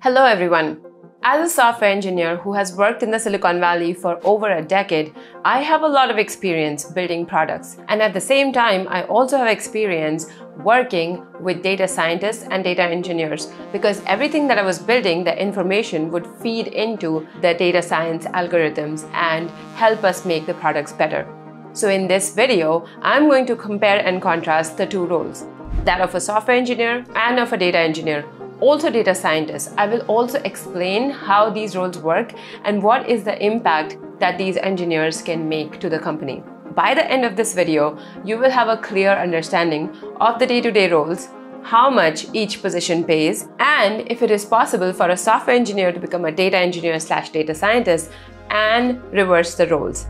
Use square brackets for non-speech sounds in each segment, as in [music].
Hello everyone. As a software engineer who has worked in the Silicon Valley for over a decade, I have a lot of experience building products. And at the same time, I also have experience working with data scientists and data engineers because everything that I was building, the information would feed into the data science algorithms and help us make the products better. So in this video, I'm going to compare and contrast the two roles, that of a software engineer and of a data engineer also data scientists. I will also explain how these roles work and what is the impact that these engineers can make to the company. By the end of this video, you will have a clear understanding of the day-to-day roles, how much each position pays, and if it is possible for a software engineer to become a data engineer slash data scientist and reverse the roles.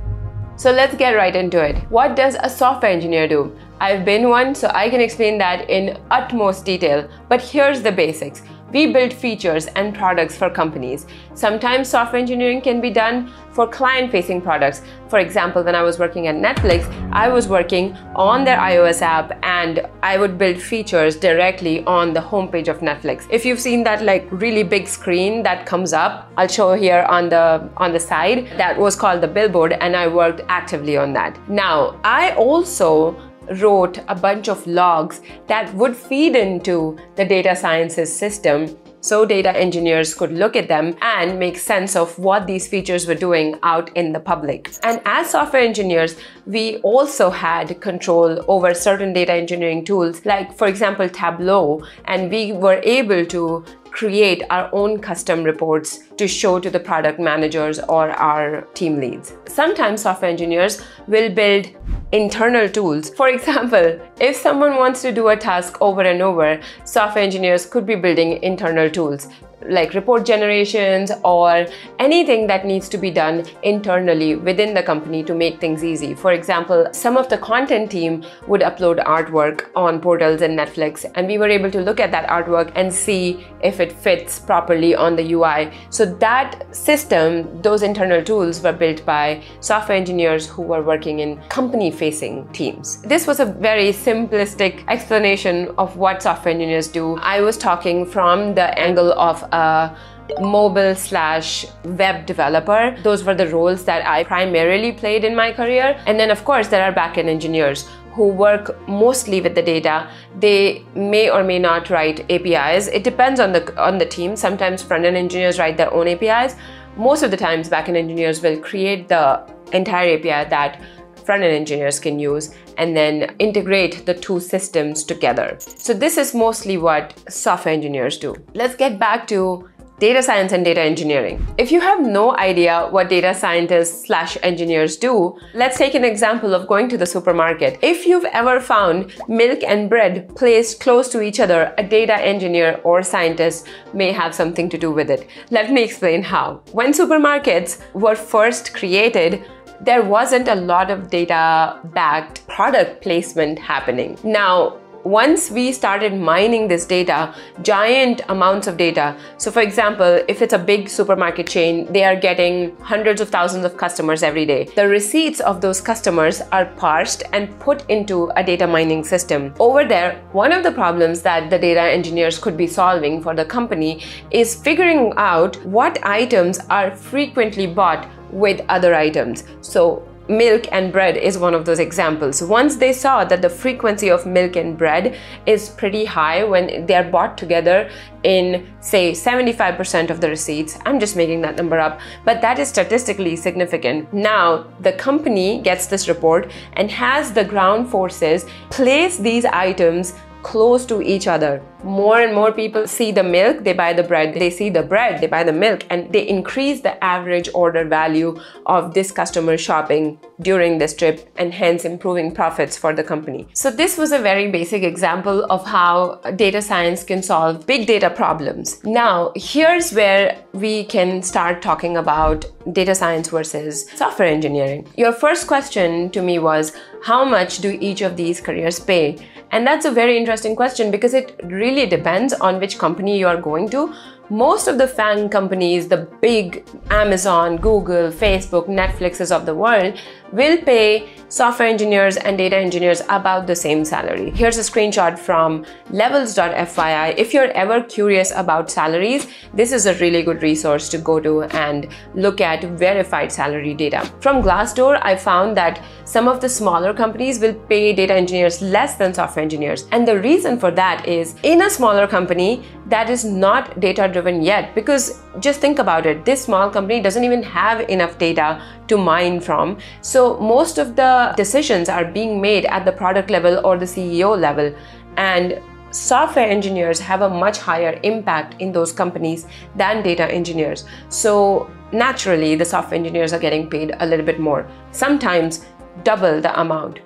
So let's get right into it. What does a software engineer do? I've been one, so I can explain that in utmost detail, but here's the basics. We build features and products for companies. Sometimes software engineering can be done for client-facing products. For example, when I was working at Netflix, I was working on their iOS app and I would build features directly on the homepage of Netflix. If you've seen that like really big screen that comes up, I'll show here on the on the side, that was called the billboard and I worked actively on that. Now, I also wrote a bunch of logs that would feed into the data sciences system so data engineers could look at them and make sense of what these features were doing out in the public. And as software engineers, we also had control over certain data engineering tools, like for example, Tableau, and we were able to create our own custom reports to show to the product managers or our team leads. Sometimes software engineers will build internal tools. For example, if someone wants to do a task over and over, software engineers could be building internal tools like report generations or anything that needs to be done internally within the company to make things easy. For example, some of the content team would upload artwork on portals and Netflix, and we were able to look at that artwork and see if it fits properly on the UI. So that system, those internal tools were built by software engineers who were working in company facing teams. This was a very simplistic explanation of what software engineers do. I was talking from the angle of a mobile slash web developer. Those were the roles that I primarily played in my career. And then, of course, there are backend engineers who work mostly with the data. They may or may not write APIs. It depends on the on the team. Sometimes front-end engineers write their own APIs. Most of the times, backend engineers will create the entire API that front-end engineers can use and then integrate the two systems together. So this is mostly what software engineers do. Let's get back to data science and data engineering. If you have no idea what data scientists slash engineers do, let's take an example of going to the supermarket. If you've ever found milk and bread placed close to each other, a data engineer or scientist may have something to do with it. Let me explain how. When supermarkets were first created, there wasn't a lot of data backed product placement happening. Now, once we started mining this data, giant amounts of data. So for example, if it's a big supermarket chain, they are getting hundreds of thousands of customers every day. The receipts of those customers are parsed and put into a data mining system. Over there, one of the problems that the data engineers could be solving for the company is figuring out what items are frequently bought with other items. So milk and bread is one of those examples. Once they saw that the frequency of milk and bread is pretty high when they're bought together in say 75% of the receipts, I'm just making that number up, but that is statistically significant. Now the company gets this report and has the ground forces place these items close to each other. More and more people see the milk, they buy the bread. They see the bread, they buy the milk, and they increase the average order value of this customer shopping during this trip and hence improving profits for the company. So this was a very basic example of how data science can solve big data problems. Now, here's where we can start talking about data science versus software engineering. Your first question to me was, how much do each of these careers pay? And that's a very interesting question because it really depends on which company you are going to. Most of the FANG companies, the big Amazon, Google, Facebook, Netflixes of the world, will pay software engineers and data engineers about the same salary. Here's a screenshot from levels.fyi. If you're ever curious about salaries, this is a really good resource to go to and look at verified salary data. From Glassdoor, I found that some of the smaller companies will pay data engineers less than software engineers. And the reason for that is in a smaller company that is not data driven yet, because just think about it, this small company doesn't even have enough data to mine from. So most of the decisions are being made at the product level or the CEO level. And software engineers have a much higher impact in those companies than data engineers. So naturally, the software engineers are getting paid a little bit more, sometimes double the amount.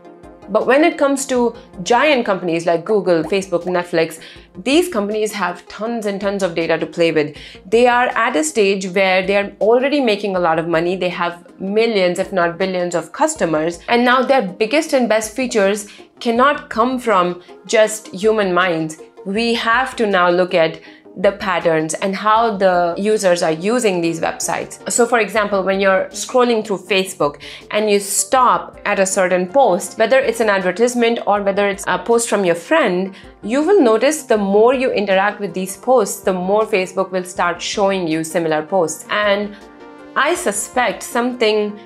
But when it comes to giant companies like Google, Facebook, Netflix, these companies have tons and tons of data to play with. They are at a stage where they're already making a lot of money. They have millions, if not billions, of customers. And now their biggest and best features cannot come from just human minds. We have to now look at the patterns and how the users are using these websites. So for example, when you're scrolling through Facebook and you stop at a certain post, whether it's an advertisement or whether it's a post from your friend, you will notice the more you interact with these posts, the more Facebook will start showing you similar posts. And I suspect something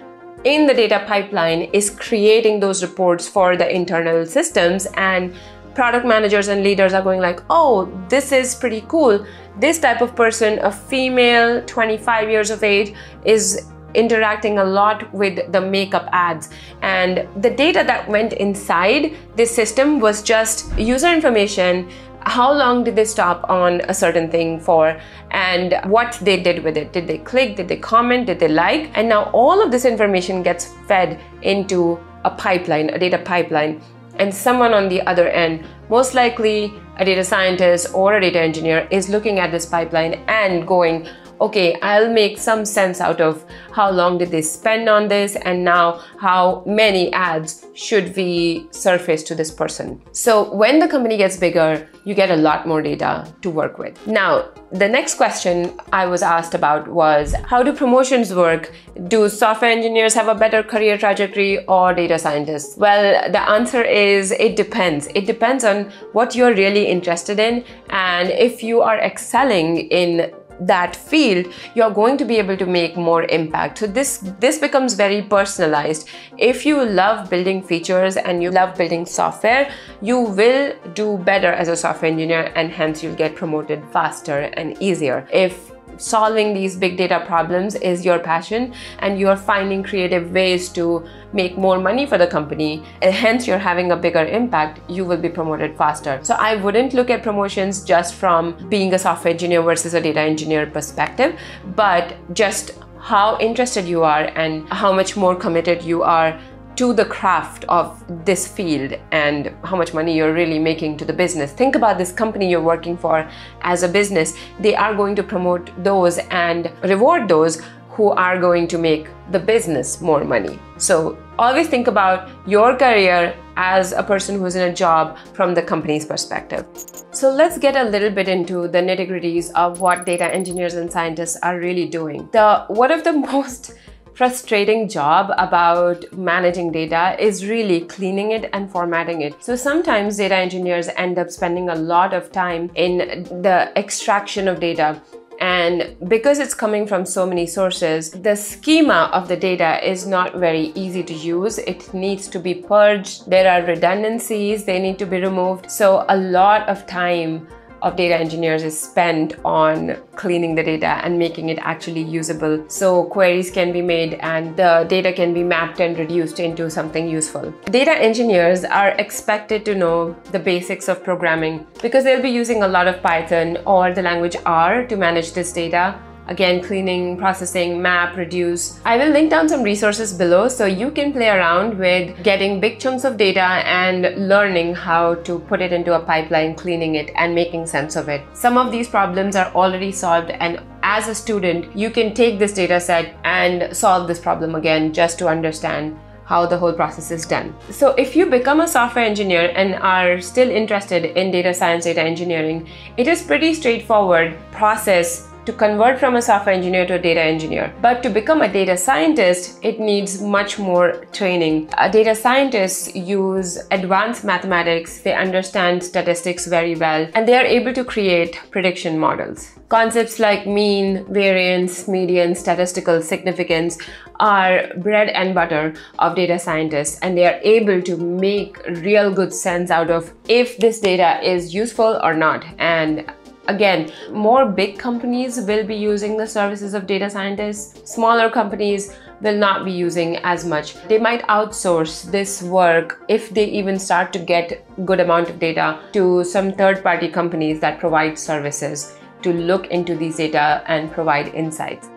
in the data pipeline is creating those reports for the internal systems and product managers and leaders are going like, oh, this is pretty cool. This type of person, a female, 25 years of age, is interacting a lot with the makeup ads. And the data that went inside this system was just user information, how long did they stop on a certain thing for? And what they did with it? Did they click? Did they comment? Did they like? And now all of this information gets fed into a pipeline a data pipeline and someone on the other end, most likely a data scientist or a data engineer, is looking at this pipeline and going, okay, I'll make some sense out of how long did they spend on this and now how many ads should we surface to this person. So when the company gets bigger, you get a lot more data to work with. Now, the next question I was asked about was how do promotions work? Do software engineers have a better career trajectory or data scientists? Well, the answer is it depends. It depends on what you're really interested in and if you are excelling in that field you're going to be able to make more impact. So this this becomes very personalized. If you love building features and you love building software you will do better as a software engineer and hence you'll get promoted faster and easier. If solving these big data problems is your passion and you're finding creative ways to make more money for the company and hence you're having a bigger impact you will be promoted faster. So i wouldn't look at promotions just from being a software engineer versus a data engineer perspective but just how interested you are and how much more committed you are to the craft of this field and how much money you're really making to the business. Think about this company you're working for as a business. They are going to promote those and reward those who are going to make the business more money. So always think about your career as a person who's in a job from the company's perspective. So let's get a little bit into the nitty gritties of what data engineers and scientists are really doing. The one of the [laughs] most frustrating job about managing data is really cleaning it and formatting it. So sometimes data engineers end up spending a lot of time in the extraction of data and because it's coming from so many sources, the schema of the data is not very easy to use. It needs to be purged. There are redundancies, they need to be removed. So a lot of time of data engineers is spent on cleaning the data and making it actually usable so queries can be made and the data can be mapped and reduced into something useful. Data engineers are expected to know the basics of programming because they'll be using a lot of Python or the language R to manage this data Again, cleaning, processing, map, reduce. I will link down some resources below so you can play around with getting big chunks of data and learning how to put it into a pipeline, cleaning it and making sense of it. Some of these problems are already solved and as a student, you can take this data set and solve this problem again just to understand how the whole process is done. So if you become a software engineer and are still interested in data science, data engineering, it is pretty straightforward process to convert from a software engineer to a data engineer. But to become a data scientist, it needs much more training. A data scientists use advanced mathematics, they understand statistics very well, and they are able to create prediction models. Concepts like mean, variance, median, statistical significance are bread and butter of data scientists and they are able to make real good sense out of if this data is useful or not and Again, more big companies will be using the services of data scientists. Smaller companies will not be using as much. They might outsource this work if they even start to get good amount of data to some third party companies that provide services to look into these data and provide insights.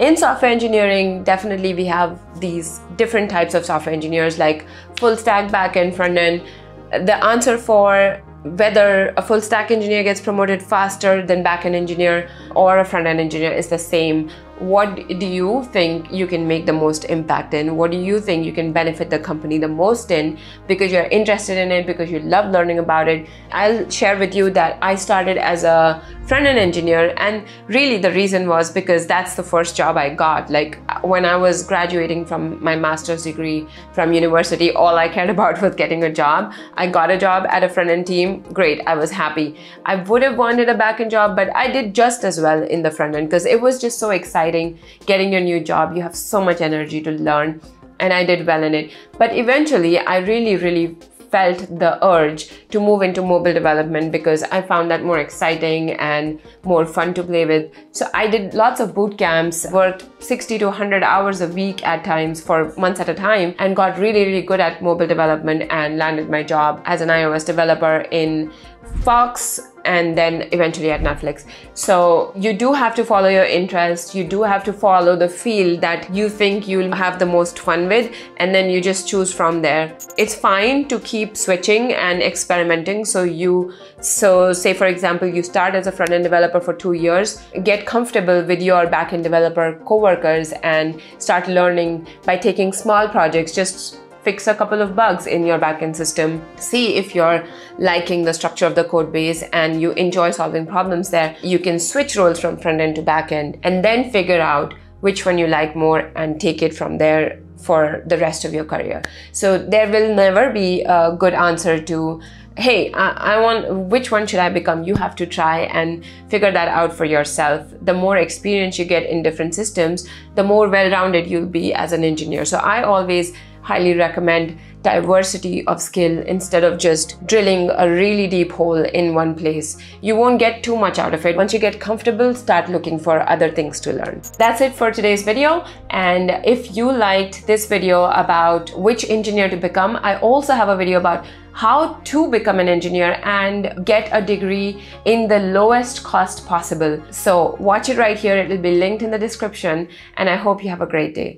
In software engineering, definitely we have these different types of software engineers like full stack, back end, front end. The answer for whether a full stack engineer gets promoted faster than back end engineer or a front end engineer is the same what do you think you can make the most impact in? What do you think you can benefit the company the most in because you're interested in it, because you love learning about it? I'll share with you that I started as a front end engineer, and really the reason was because that's the first job I got. Like when I was graduating from my master's degree from university, all I cared [laughs] about was getting a job. I got a job at a front end team, great, I was happy. I would have wanted a back end job, but I did just as well in the front end because it was just so exciting exciting getting your new job you have so much energy to learn and I did well in it but eventually I really really felt the urge to move into mobile development because I found that more exciting and more fun to play with. So I did lots of boot camps, worked 60 to 100 hours a week at times for months at a time and got really, really good at mobile development and landed my job as an iOS developer in Fox and then eventually at Netflix. So you do have to follow your interest. You do have to follow the field that you think you'll have the most fun with, and then you just choose from there. It's fine to keep switching and experimenting. So you, so say for example, you start as a front end developer for two years, get comfortable with your back end developer coworkers, and start learning by taking small projects. Just fix a couple of bugs in your backend system, see if you're liking the structure of the code base and you enjoy solving problems there. You can switch roles from front end to back end and then figure out which one you like more and take it from there for the rest of your career. So there will never be a good answer to hey I, I, want which one should i become you have to try and figure that out for yourself the more experience you get in different systems the more well-rounded you'll be as an engineer so i always highly recommend diversity of skill instead of just drilling a really deep hole in one place. You won't get too much out of it. Once you get comfortable, start looking for other things to learn. That's it for today's video. And if you liked this video about which engineer to become, I also have a video about how to become an engineer and get a degree in the lowest cost possible. So watch it right here. It will be linked in the description and I hope you have a great day.